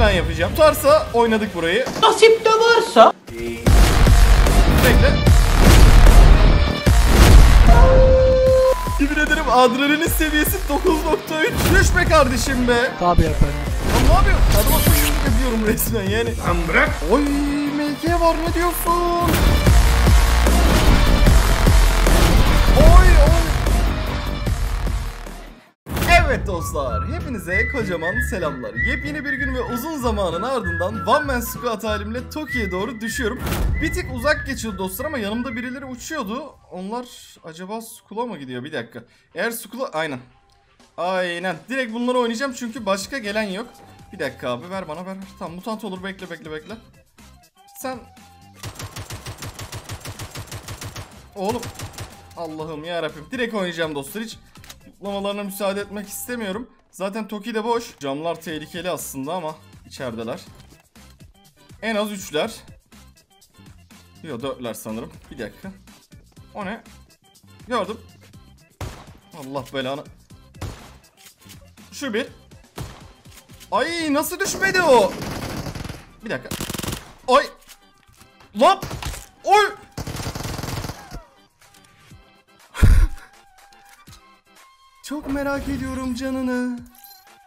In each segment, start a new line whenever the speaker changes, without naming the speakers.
plan yapacağım. Tutarsa oynadık burayı.
Nasip de varsa
Bekle. Yemin ederim adrenalin seviyesi 9.3 Düşme kardeşim be
Tabii efendim
Lan ne yapıyorsun? Adama yapıyorum resmen yani
Sen bırak.
Oy MG var ne diyorsun? Evet dostlar, hepinize kocaman selamlar. Yepyeni bir gün ve uzun zamanın ardından One Man Squad halimle Tokyo'ya doğru düşüyorum. Bir tık uzak geçiyordu dostlar ama yanımda birileri uçuyordu. Onlar acaba Skull'a mı gidiyor? Bir dakika. Eğer Skull'a... Aynen. Aynen. Direkt bunları oynayacağım çünkü başka gelen yok. Bir dakika abi ver bana ver. Tamam mutant olur bekle bekle bekle. Sen... Oğlum. Allah'ım ya Rabbim. Direkt oynayacağım dostlar hiç kutlamalarına müsaade etmek istemiyorum. Zaten Toki de boş. Camlar tehlikeli aslında ama içerideler. En az üçler. Yok dörtler sanırım. Bir dakika. O ne? Gördüm. Allah belanı. Şu bir. Ay nasıl düşmedi o? Bir dakika. Ay. Lan. Oy. Çok merak ediyorum canını.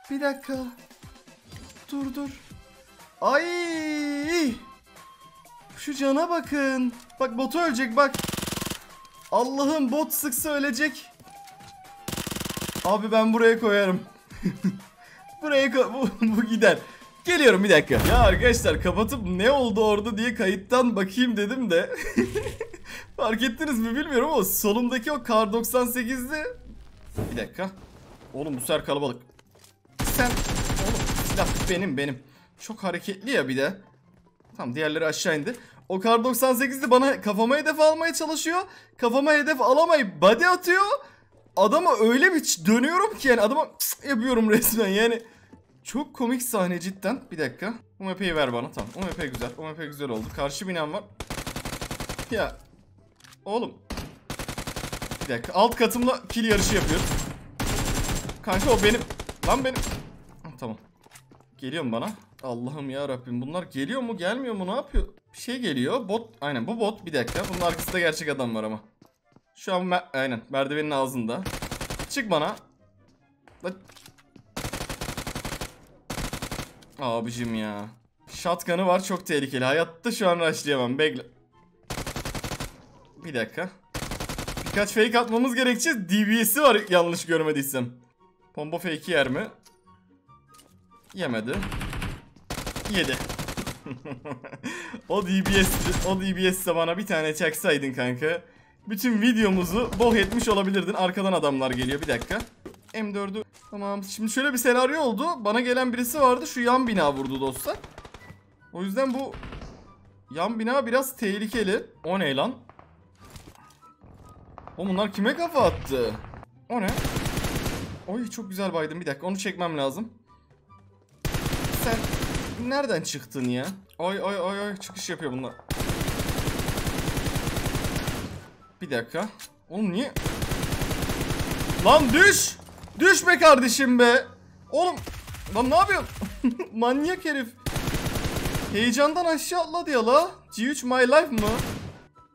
Bir dakika. Dur dur. Ay! Şu cana bakın. Bak botu ölecek bak. Allah'ım bot sıksa ölecek. Abi ben buraya koyarım. buraya ko- bu, bu gider. Geliyorum bir dakika. Ya arkadaşlar kapatıp ne oldu orada diye kayıttan bakayım dedim de. Fark ettiniz mi bilmiyorum ama solumdaki o kar 98'di. Bir dakika. Oğlum bu sefer kalabalık. Sen oğlum silah benim benim. Çok hareketli ya bir de. Tamam diğerleri aşağı indi. O kar 98'de bana kafama hedef almaya çalışıyor. Kafama hedef alamayıp body atıyor. Adama öyle bir dönüyorum ki yani adama yapıyorum resmen yani. Çok komik sahne cidden. Bir dakika. UMP'yi ver bana tamam. UMP güzel. UMP güzel oldu. Karşı binam var. Ya. Oğlum. Bir dakika. Alt katımla kill yarışı yapıyoruz. Kanka o benim. Lan benim. Tamam. Geliyor mu bana? Allah'ım ya Rabbim bunlar geliyor mu gelmiyor mu ne yapıyor? Bir şey geliyor. Bot. Aynen bu bot. Bir dakika. Bunun arkasında gerçek adam var ama. Şu an mer- aynen merdivenin ağzında. Çık bana. Lan- Abicim ya. Shotgun'ı var çok tehlikeli. Hayatta şu an rushlayamam. Bekle. Bir dakika. Birkaç fake atmamız gerekecek. DBS'i var yanlış görmediysem. Pomba fake'i yer mi? Yemedi. Yedi. o DBS o DBS'se bana bir tane çaksaydın kanka. Bütün videomuzu boh etmiş olabilirdin. Arkadan adamlar geliyor bir dakika. M4'ü tamam. Şimdi şöyle bir senaryo oldu. Bana gelen birisi vardı. Şu yan bina vurdu dostlar. O yüzden bu yan bina biraz tehlikeli. O ne lan? O bunlar kime kafa attı? O ne? Oy çok güzel baydım. Bir dakika onu çekmem lazım. Sen nereden çıktın ya? Oy oy oy oy çıkış yapıyor bunlar. Bir dakika. Oğlum niye? Lan düş! Düş be kardeşim be! Oğlum lan ne yapıyorsun? Manyak herif. Heyecandan aşağı atladı ya la. G3 My Life mı?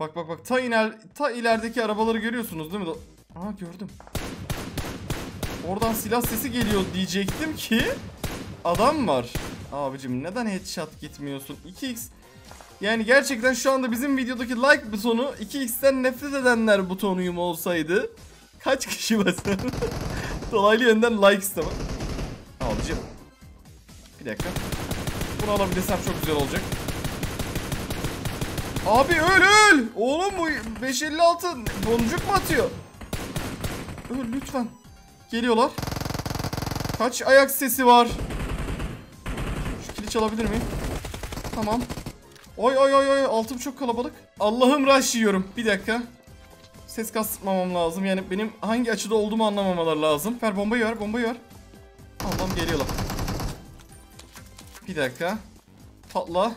Bak bak bak ta iner ta ilerideki arabaları görüyorsunuz değil mi? Aha gördüm. Oradan silah sesi geliyor diyecektim ki adam var. Abicim neden headshot gitmiyorsun? 2x yani gerçekten şu anda bizim videodaki like butonu 2x'ten nefret edenler butonuyum olsaydı kaç kişi basar? Dolaylı yönden like istemem. Abicim. Bir dakika. Bunu alabilirsem çok güzel olacak. Abi öl öl. Oğlum bu 556 boncuk mu atıyor? Öl lütfen. Geliyorlar. Kaç ayak sesi var? Şu kili çalabilir miyim? Tamam. Oy oy oy oy altım çok kalabalık. Allah'ım rush yiyorum. Bir dakika. Ses kasmamam lazım. Yani benim hangi açıda olduğumu anlamamaları lazım. Ver bombayı ver bombayı ver. Allah'ım geliyorlar. Bir dakika. Patla.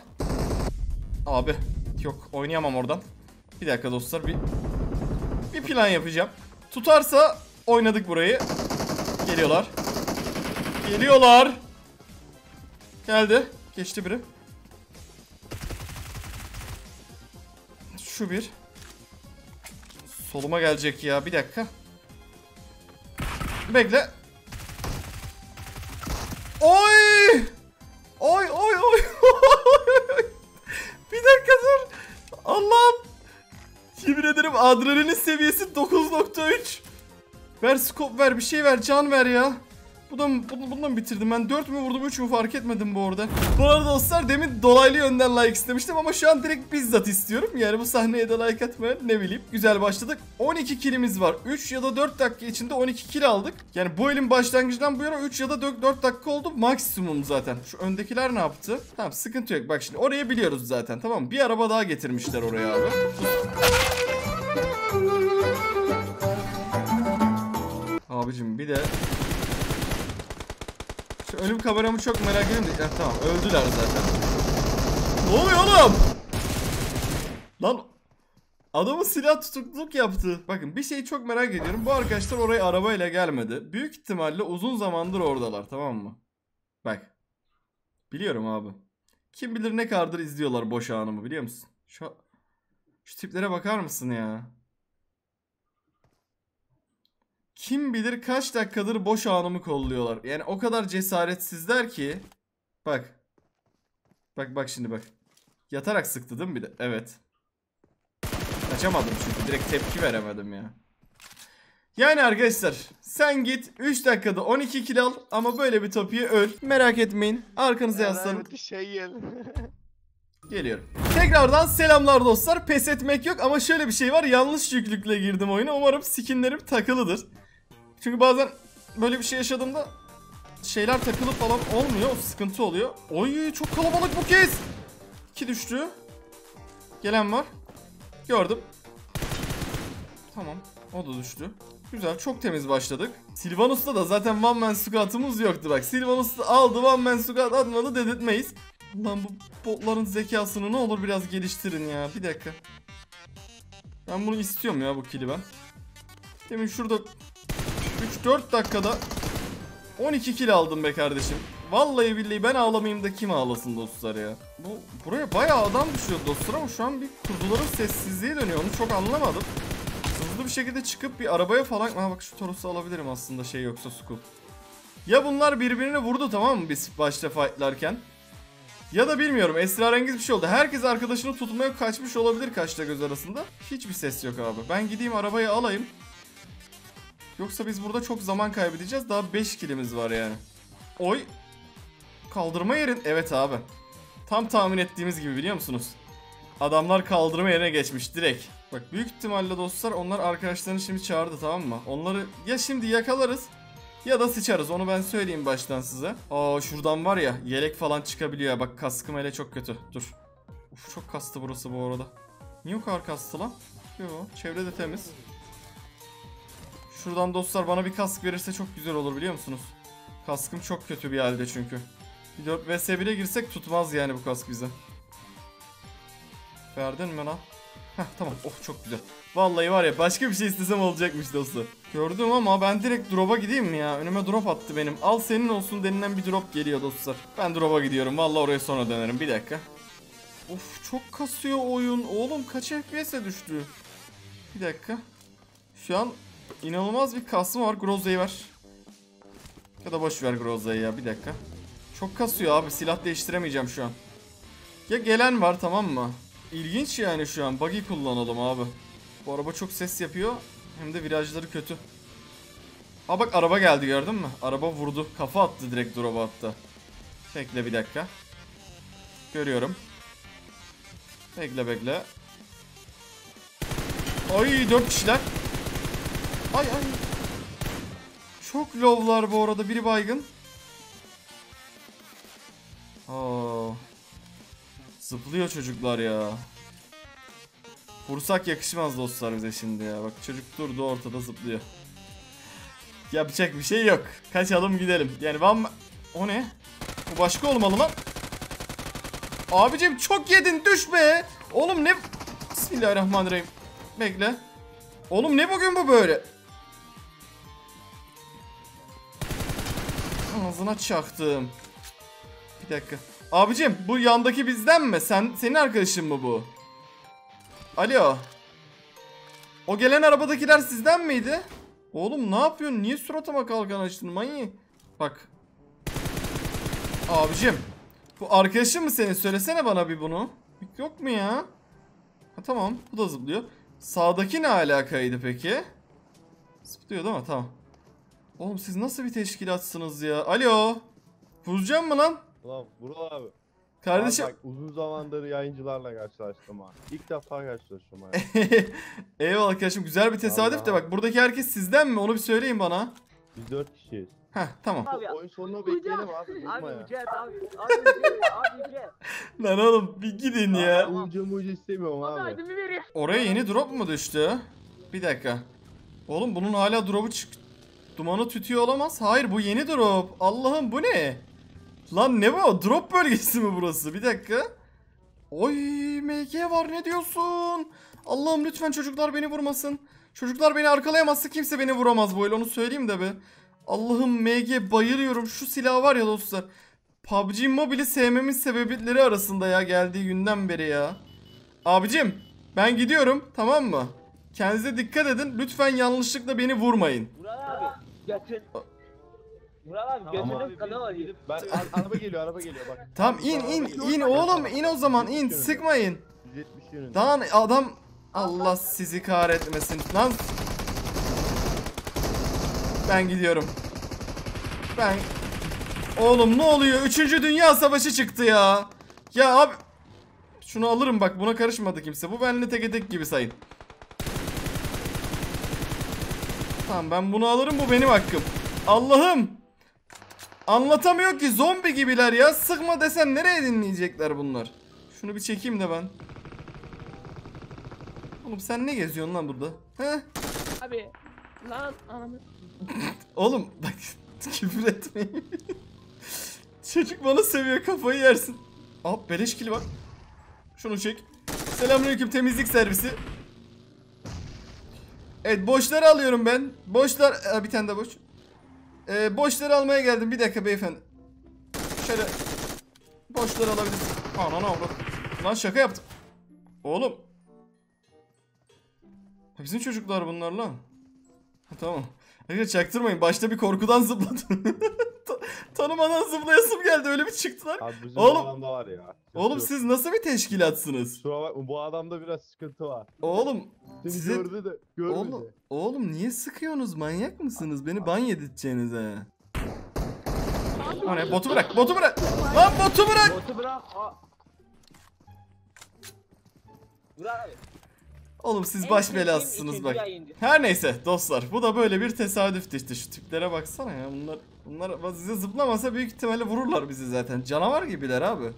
Abi. Yok oynayamam oradan. Bir dakika dostlar bir bir plan yapacağım. Tutarsa oynadık burayı. Geliyorlar. Geliyorlar. Geldi. Geçti biri. Şu bir. Soluma gelecek ya. Bir dakika. Bekle. Oy! Oy oy oy. bir dakika dur. Allah'ım. Yemin ederim adrenalin seviyesi 9.3. Ver scope ver bir şey ver can ver ya. Bundan, bunu, bundan bitirdim ben 4 mü vurdum 3 mü fark etmedim bu arada. Bu arada dostlar demin dolaylı yönden like istemiştim ama şu an direkt bizzat istiyorum. Yani bu sahneye de like atmayan ne bileyim. Güzel başladık. 12 kilimiz var. 3 ya da 4 dakika içinde 12 kill aldık. Yani bu elin başlangıcından bu yana 3 ya da 4, 4 dakika oldu maksimum zaten. Şu öndekiler ne yaptı? Tamam sıkıntı yok. Bak şimdi oraya biliyoruz zaten tamam mı? Bir araba daha getirmişler oraya abi. Abicim bir de şu ölüm kameramı çok merak ediyorum ya, tamam öldüler zaten. Ne oluyor oğlum? Lan adamın silah tutukluk yaptı. Bakın bir şeyi çok merak ediyorum. Bu arkadaşlar oraya arabayla gelmedi. Büyük ihtimalle uzun zamandır oradalar tamam mı? Bak. Biliyorum abi. Kim bilir ne kadardır izliyorlar boş anımı biliyor musun? Şu, şu tiplere bakar mısın ya? Kim bilir kaç dakikadır boş anımı kolluyorlar. Yani o kadar cesaretsizler ki. Bak. Bak bak şimdi bak. Yatarak sıktı değil mi bir de? Evet. Kaçamadım çünkü direkt tepki veremedim ya. Yani arkadaşlar sen git 3 dakikada 12 kill al ama böyle bir topiye öl. Merak etmeyin arkanıza yaslanın.
şey gel.
Geliyorum. Tekrardan selamlar dostlar. Pes etmek yok ama şöyle bir şey var. Yanlış yüklükle girdim oyuna. Umarım skinlerim takılıdır. Çünkü bazen böyle bir şey yaşadığımda şeyler takılı falan olmuyor. Sıkıntı oluyor. Oy çok kalabalık bu kez. İki düştü. Gelen var. Gördüm. Tamam. O da düştü. Güzel. Çok temiz başladık. Silvanus'ta da zaten one man squat'ımız yoktu bak. Silvanus aldı one man squat atmadı dedirtmeyiz. Lan bu botların zekasını ne olur biraz geliştirin ya. Bir dakika. Ben bunu istiyorum ya bu kili ben. Demin şurada 3-4 dakikada 12 kill aldım be kardeşim. Vallahi billahi ben ağlamayayım da kim ağlasın dostlar ya. Bu buraya bayağı adam düşüyor dostlar ama şu an bir kuzuların sessizliği dönüyor. Onu çok anlamadım. Hızlı bir şekilde çıkıp bir arabaya falan... Ha bak şu Toros'u alabilirim aslında şey yoksa Skull. Ya bunlar birbirini vurdu tamam mı biz başta fightlarken? Ya da bilmiyorum esrarengiz bir şey oldu. Herkes arkadaşını tutmaya kaçmış olabilir kaçta göz arasında. Hiçbir ses yok abi. Ben gideyim arabayı alayım. Yoksa biz burada çok zaman kaybedeceğiz. Daha 5 kilimiz var yani. Oy. Kaldırma yerin. Evet abi. Tam tahmin ettiğimiz gibi biliyor musunuz? Adamlar kaldırma yerine geçmiş direkt. Bak büyük ihtimalle dostlar onlar arkadaşlarını şimdi çağırdı tamam mı? Onları ya şimdi yakalarız ya da sıçarız onu ben söyleyeyim baştan size. Aa şuradan var ya yelek falan çıkabiliyor. Bak kaskım hele çok kötü. Dur. Uf çok kastı burası bu arada. Niye o kadar kastı lan? Yo çevre de temiz. Şuradan dostlar bana bir kask verirse çok güzel olur biliyor musunuz? Kaskım çok kötü bir halde çünkü. Bir 4 vs 1'e girsek tutmaz yani bu kask bize. Verdin mi lan? Heh tamam oh çok güzel. Vallahi var ya başka bir şey istesem olacakmış dostlar. Gördüm ama ben direkt drop'a gideyim mi ya? Önüme drop attı benim. Al senin olsun denilen bir drop geliyor dostlar. Ben drop'a gidiyorum. Vallahi oraya sonra dönerim. Bir dakika. Of çok kasıyor oyun. Oğlum kaç FPS'e düştü? Bir dakika. Şu an inanılmaz bir kasma var. Groza'yı ver. Ya da boş ver Groza'yı ya. Bir dakika. Çok kasıyor abi. Silah değiştiremeyeceğim şu an. Ya gelen var tamam mı? İlginç yani şu an. Buggy kullanalım abi. Bu araba çok ses yapıyor. Hem de virajları kötü. Ha bak araba geldi gördün mü? Araba vurdu. Kafa attı direkt drop'a attı. Bekle bir dakika. Görüyorum. Bekle bekle. Ay dört kişiler. Ay ay. Çok lowlar bu arada. Biri baygın. Oo. Zıplıyor çocuklar ya. Vursak yakışmaz dostlar bize şimdi ya. Bak çocuk durdu ortada zıplıyor. Yapacak bir şey yok. Kaçalım gidelim. Yani van... O ne? Bu başka olmalı lan. Abicim çok yedin düş be. Oğlum ne... Bismillahirrahmanirrahim. Bekle. Oğlum ne bugün bu böyle? Ağzına çaktım. Bir dakika. Abicim bu yandaki bizden mi? Sen senin arkadaşın mı bu? Alo. O gelen arabadakiler sizden miydi? Oğlum ne yapıyorsun? Niye suratıma kalkan açtın manyak? Bak. Abicim. Bu arkadaşın mı senin? Söylesene bana bir bunu. Yok mu ya? Ha tamam. Bu da zıplıyor. Sağdaki ne alakaydı peki? Zıplıyor değil mi? Tamam. Oğlum siz nasıl bir teşkilatsınız ya? Alo. Vuracağım mı lan?
Ulan Vural abi.
Kardeşim.
Abi bak uzun zamandır yayıncılarla karşılaştım ha. İlk defa karşılaşıyorum ha.
Eyvallah arkadaşım güzel bir tesadüf de
Allah.
bak buradaki herkes sizden mi onu bir söyleyin bana.
Biz dört kişiyiz.
Heh tamam.
Abi,
Oyun sonuna bekleyelim abi.
Abi. Mücahit abi. Abi Mücahit abi Mücahit.
Lan oğlum bir gidin ya.
Ucu mucu istemiyorum
Abi.
Oraya yeni drop mu düştü? Bir dakika. Oğlum bunun hala drop'u çık... Dumanı tütüyor olamaz. Hayır bu yeni drop. Allah'ım bu ne? Lan ne bu? Drop bölgesi mi burası? Bir dakika. Oy MG var ne diyorsun? Allah'ım lütfen çocuklar beni vurmasın. Çocuklar beni arkalayamazsa kimse beni vuramaz böyle onu söyleyeyim de be. Allah'ım MG bayılıyorum. Şu silah var ya dostlar. PUBG Mobile'i sevmemin sebepleri arasında ya geldiği günden beri ya. Abicim ben gidiyorum tamam mı? Kendinize dikkat edin. Lütfen yanlışlıkla beni vurmayın.
Abi. Götün. Murat abi
Ama-
götünün kanı var.
Ben ar- araba geliyor araba geliyor bak.
Tamam in in in oğlum in o zaman in sıkmayın.
170 yönünde.
Lan adam Allah sizi kahretmesin. Lan ben gidiyorum. Ben Oğlum ne oluyor? Üçüncü Dünya Savaşı çıktı ya. Ya abi şunu alırım bak buna karışmadı kimse. Bu benimle tek tek gibi sayın. Tamam ben bunu alırım bu benim hakkım. Allah'ım. Anlatamıyor ki zombi gibiler ya. Sıkma desen nereye dinleyecekler bunlar? Şunu bir çekeyim de ben. Oğlum sen ne geziyorsun lan burada? He?
Abi lan anamı.
Oğlum bak küfür etmeyin. Çocuk bana seviyor kafayı yersin. Aa beleş kili var. Şunu çek. Selamünaleyküm temizlik servisi. Evet boşları alıyorum ben. Boşlar Aa, bir tane de boş. Ee, boşları almaya geldim. Bir dakika beyefendi. Şöyle boşları alabilirsin. Ana ne oldu? Lan şaka yaptım. Oğlum. Ha, Bizim çocuklar bunlar lan. Ha, Tamam. Arkadaşlar çaktırmayın. Başta bir korkudan zıpladım. Ta- Tanımadan zıplayasım geldi. Öyle bir çıktılar.
Abi bizim
Oğlum-
bu adamda var ya.
Oğlum siz nasıl bir teşkilatsınız?
Kusura bakma bu adamda biraz sıkıntı var.
Oğlum
Seni
Size-
gördü de görmedi.
Oğlum, oğlum niye sıkıyorsunuz? Manyak mısınız? Beni ban yedirteceğiniz ha. O ne? Botu bırak. Botu bırak. Lan botu bırak.
Botu bırak. Aa. Abi.
Oğlum siz
en
baş belasısınız bak. Her neyse dostlar bu da böyle bir tesadüftü işte şu tiplere baksana ya bunlar bunlar size zıplamasa büyük ihtimalle vururlar bizi zaten canavar gibiler abi.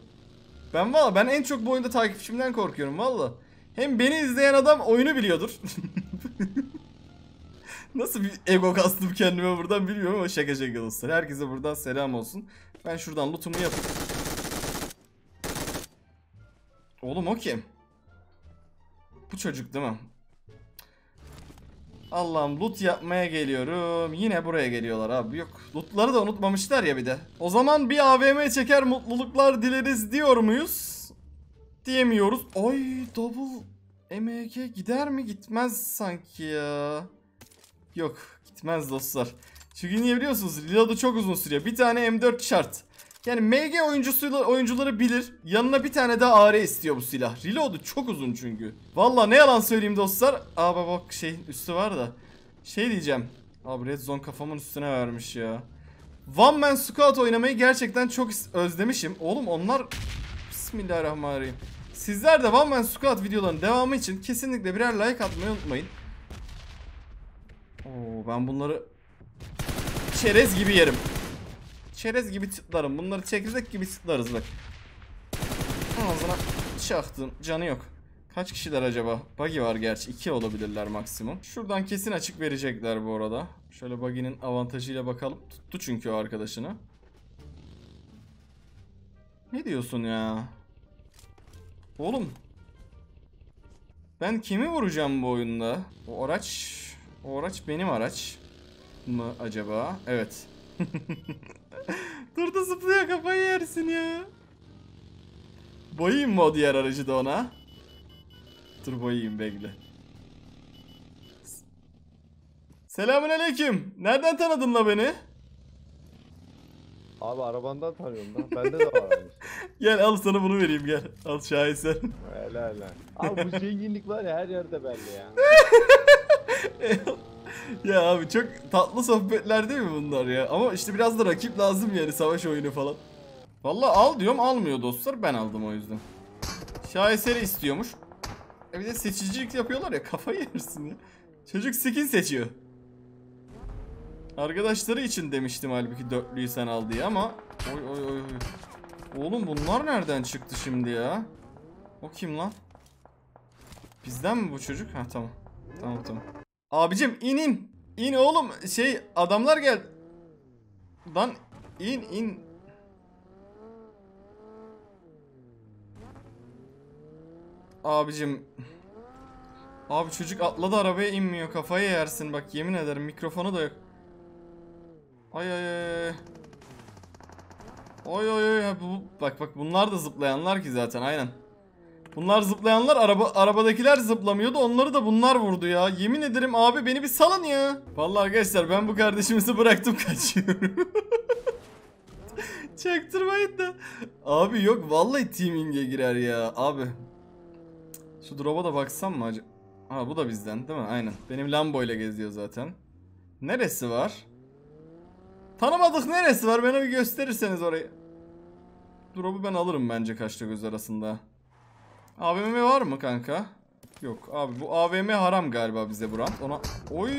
Ben valla ben en çok bu oyunda takipçimden korkuyorum valla. Hem beni izleyen adam oyunu biliyordur. Nasıl bir ego kastım kendime buradan bilmiyorum ama şaka şaka dostlar. Herkese buradan selam olsun. Ben şuradan lootumu yapayım. Oğlum o kim? Bu çocuk değil mi? Allah'ım loot yapmaya geliyorum. Yine buraya geliyorlar abi. Yok lootları da unutmamışlar ya bir de. O zaman bir AVM çeker mutluluklar dileriz diyor muyuz? Diyemiyoruz. Ay double MEG gider mi? Gitmez sanki ya. Yok gitmez dostlar. Çünkü niye biliyorsunuz? Reload'u çok uzun sürüyor. Bir tane M4 şart. Yani MG oyuncusuyla oyuncuları bilir. Yanına bir tane daha AR istiyor bu silah. Reload'u çok uzun çünkü. Valla ne yalan söyleyeyim dostlar. Aa bak şey üstü var da. Şey diyeceğim. Abi Red Zone kafamın üstüne vermiş ya. One Man Squad oynamayı gerçekten çok özlemişim. Oğlum onlar... Bismillahirrahmanirrahim. Sizler de One Man Squad videolarının devamı için kesinlikle birer like atmayı unutmayın. Oo ben bunları çerez gibi yerim. Çerez gibi çıtlarım. Bunları çekirdek gibi çıtlarız bak. Ağzına çaktım. Canı yok. Kaç kişiler acaba? Buggy var gerçi. 2 olabilirler maksimum. Şuradan kesin açık verecekler bu arada. Şöyle buggy'nin avantajıyla bakalım. Tuttu çünkü o arkadaşını. Ne diyorsun ya? Oğlum. Ben kimi vuracağım bu oyunda? O araç... O araç benim araç mı acaba? Evet. Durdu zıplıyor kafayı yersin ya. Boyayım mı o diğer aracı da ona? Dur boyayım bekle. Selamun aleyküm. Nereden tanıdın la beni?
Abi arabandan tanıyorum da. Bende de var.
Gel al sana bunu vereyim gel. Al şaheser.
Helal helal. Abi bu zenginlik var ya her yerde belli ya.
ya abi çok tatlı sohbetler değil mi bunlar ya? Ama işte biraz da rakip lazım yani savaş oyunu falan. Vallahi al diyorum almıyor dostlar ben aldım o yüzden. Şaheseri istiyormuş. E bir de seçicilik yapıyorlar ya kafayı yersin ya. Çocuk skin seçiyor. Arkadaşları için demiştim halbuki dörtlüyü sen al diye ama oy oy oy. Oğlum bunlar nereden çıktı şimdi ya? O kim lan? Bizden mi bu çocuk? Ha tamam. Tamam tamam. Abicim in in. İn oğlum şey adamlar gel. Lan in in. Abicim. Abi çocuk atladı arabaya inmiyor kafayı yersin bak yemin ederim mikrofonu da yok. Ay ay ay. Oy oy oy bak bak bunlar da zıplayanlar ki zaten aynen. Bunlar zıplayanlar araba arabadakiler zıplamıyordu. Onları da bunlar vurdu ya. Yemin ederim abi beni bir salın ya. Vallahi arkadaşlar ben bu kardeşimizi bıraktım kaçıyorum. Çaktırmayın da. Abi yok vallahi teaming'e girer ya abi. Şu drop'a da baksam mı acaba? Ha bu da bizden değil mi? Aynen. Benim Lambo ile geziyor zaten. Neresi var? Tanımadık neresi var? Bana bir gösterirseniz orayı. Drop'u ben alırım bence kaçta göz arasında. AVM var mı kanka? Yok abi bu AVM haram galiba bize Buran. Ona oy.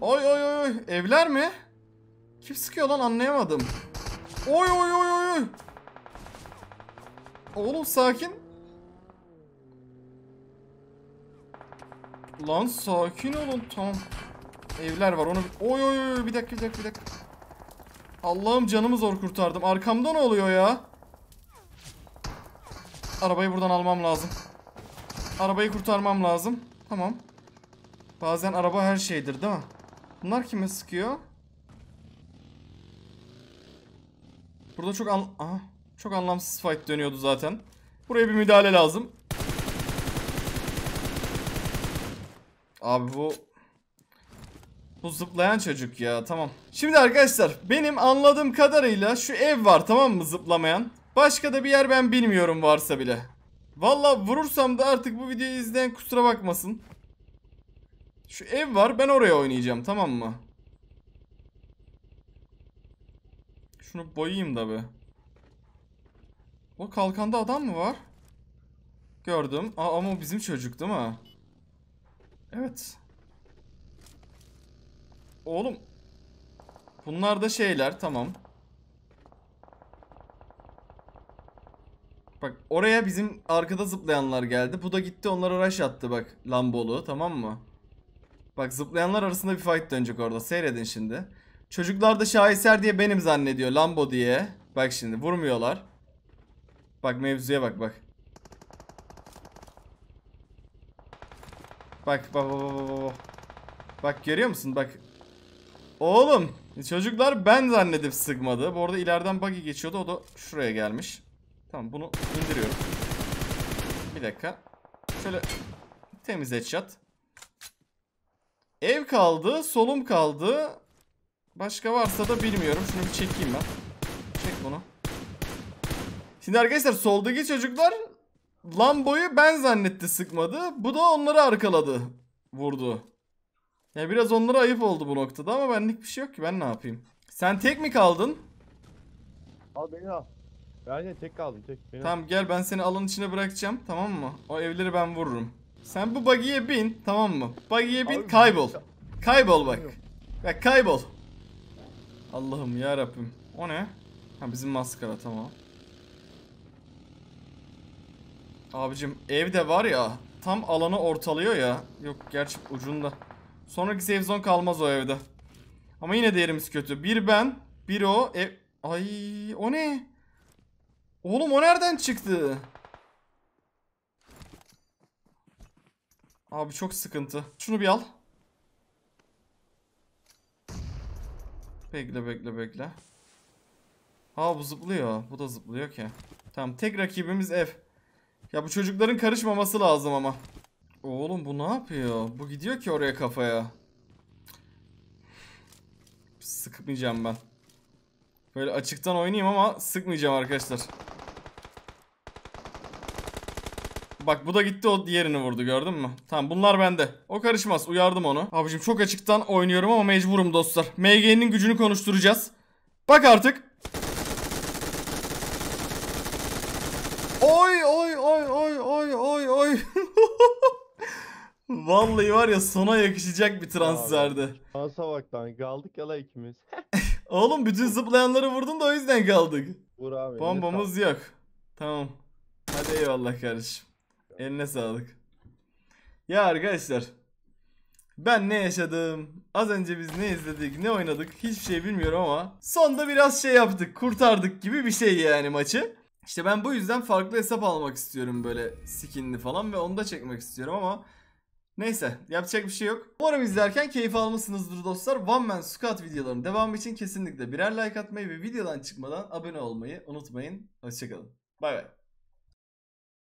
Oy oy oy. Evler mi? Kim sıkıyor lan anlayamadım. Oy oy oy oy. oy. Oğlum sakin. Lan sakin olun tamam. Evler var onu oy oy oy bir dakika bir dakika bir dakika. Allah'ım canımı zor kurtardım. Arkamda ne oluyor ya? Arabayı buradan almam lazım. Arabayı kurtarmam lazım. Tamam. Bazen araba her şeydir değil mi? Bunlar kime sıkıyor? Burada çok an Aha, çok anlamsız fight dönüyordu zaten. Buraya bir müdahale lazım. Abi bu bu zıplayan çocuk ya tamam. Şimdi arkadaşlar benim anladığım kadarıyla şu ev var tamam mı zıplamayan. Başka da bir yer ben bilmiyorum varsa bile. Valla vurursam da artık bu videoyu izleyen kusura bakmasın. Şu ev var ben oraya oynayacağım tamam mı? Şunu boyayayım da bir. O kalkanda adam mı var? Gördüm. Aa, ama o bizim çocuk değil mi? Evet. Oğlum. Bunlar da şeyler tamam. Bak oraya bizim arkada zıplayanlar geldi. Bu da gitti onlara rush attı bak Lambolu tamam mı? Bak zıplayanlar arasında bir fight dönecek orada. Seyredin şimdi. Çocuklar da şaheser diye benim zannediyor. Lambo diye. Bak şimdi vurmuyorlar. Bak mevzuya bak bak. Bak bak bak bak bak, bak. Görüyor musun bak. Oğlum çocuklar ben zannedip sıkmadı. Bu arada ileriden buggy geçiyordu o da şuraya gelmiş. Tamam bunu indiriyorum. Bir dakika. Şöyle temiz headshot. Ev kaldı, solum kaldı. Başka varsa da bilmiyorum. Şunu bir çekeyim ben. Çek bunu. Şimdi arkadaşlar soldaki çocuklar Lambo'yu ben zannetti sıkmadı. Bu da onları arkaladı. Vurdu. Ya biraz onlara ayıp oldu bu noktada ama benlik bir şey yok ki ben ne yapayım. Sen tek mi kaldın?
Al beni al. Ben de tek kaldım tek. Beni al.
Tamam gel ben seni alanın içine bırakacağım tamam mı? O evleri ben vururum. Sen bu buggy'ye bin tamam mı? Buggy'ye bin
Abi,
kaybol. Kaybol bak. Bak kaybol. Allah'ım ya Rabbim. O ne? Ha bizim maskara tamam. Abicim evde var ya tam alanı ortalıyor ya. Yok gerçi ucunda. Sonraki save zone kalmaz o evde. Ama yine de yerimiz kötü. Bir ben, bir o. Ev... Ay o ne? Oğlum o nereden çıktı? Abi çok sıkıntı. Şunu bir al. Bekle bekle bekle. Aa bu zıplıyor. Bu da zıplıyor ki. Tamam tek rakibimiz ev. Ya bu çocukların karışmaması lazım ama. Oğlum bu ne yapıyor? Bu gidiyor ki oraya kafaya. Sıkmayacağım ben. Böyle açıktan oynayayım ama sıkmayacağım arkadaşlar. Bak bu da gitti o diğerini vurdu gördün mü? Tamam bunlar bende. O karışmaz uyardım onu. Abicim çok açıktan oynuyorum ama mecburum dostlar. MG'nin gücünü konuşturacağız. Bak artık. Oy oy oy oy oy oy oy. Vallahi var ya sona yakışacak bir transferdi.
Şansa bak lan kaldık ya la ikimiz.
Oğlum bütün zıplayanları vurdun da o yüzden kaldık.
Vur abi.
Bombamız yok. Tamam. Hadi eyvallah kardeşim. Eline sağlık. Ya arkadaşlar. Ben ne yaşadım? Az önce biz ne izledik, ne oynadık hiçbir şey bilmiyorum ama sonda biraz şey yaptık, kurtardık gibi bir şey yani maçı. İşte ben bu yüzden farklı hesap almak istiyorum böyle skinli falan ve onu da çekmek istiyorum ama Neyse yapacak bir şey yok. Umarım izlerken keyif almışsınızdır dostlar. One Man Squad videolarının devamı için kesinlikle birer like atmayı ve videodan çıkmadan abone olmayı unutmayın. Hoşçakalın. Bay bay.